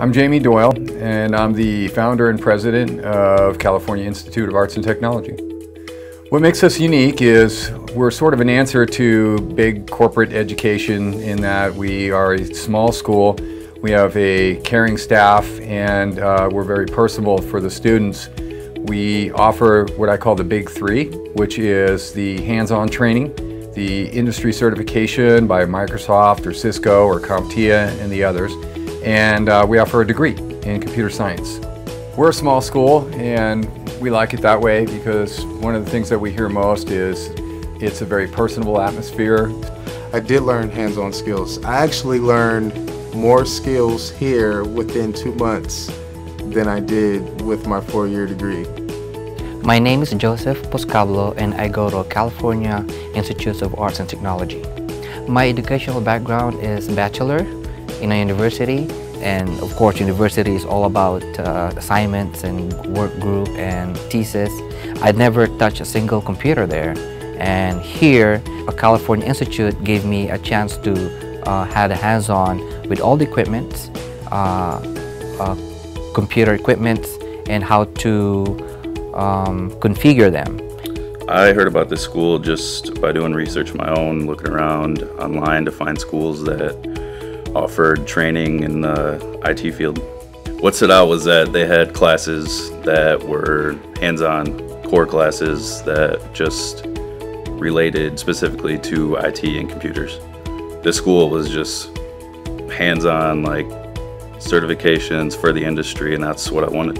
I'm Jamie Doyle, and I'm the founder and president of California Institute of Arts and Technology. What makes us unique is we're sort of an answer to big corporate education in that we are a small school, we have a caring staff, and uh, we're very personable for the students. We offer what I call the big three, which is the hands-on training, the industry certification by Microsoft or Cisco or CompTIA and the others, and uh, we offer a degree in computer science. We're a small school and we like it that way because one of the things that we hear most is it's a very personable atmosphere. I did learn hands-on skills. I actually learned more skills here within two months than I did with my four-year degree. My name is Joseph Poscablo and I go to California Institute of Arts and Technology. My educational background is bachelor in a university and of course university is all about uh, assignments and work group and thesis. I'd never touched a single computer there and here a California Institute gave me a chance to uh, have a hands-on with all the equipment, uh, uh, computer equipment and how to um, configure them. I heard about this school just by doing research of my own, looking around online to find schools that offered training in the IT field. What stood out was that they had classes that were hands-on core classes that just related specifically to IT and computers. This school was just hands-on like certifications for the industry and that's what I wanted.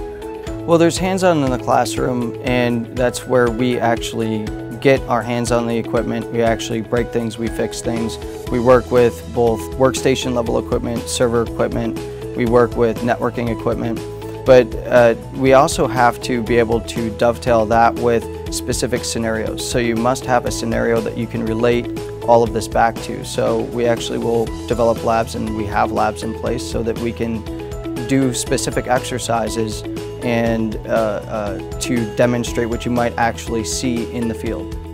Well, there's hands-on in the classroom and that's where we actually get our hands on the equipment. We actually break things, we fix things. We work with both workstation level equipment, server equipment. We work with networking equipment. But uh, we also have to be able to dovetail that with specific scenarios. So you must have a scenario that you can relate all of this back to. So we actually will develop labs and we have labs in place so that we can do specific exercises and uh, uh, to demonstrate what you might actually see in the field.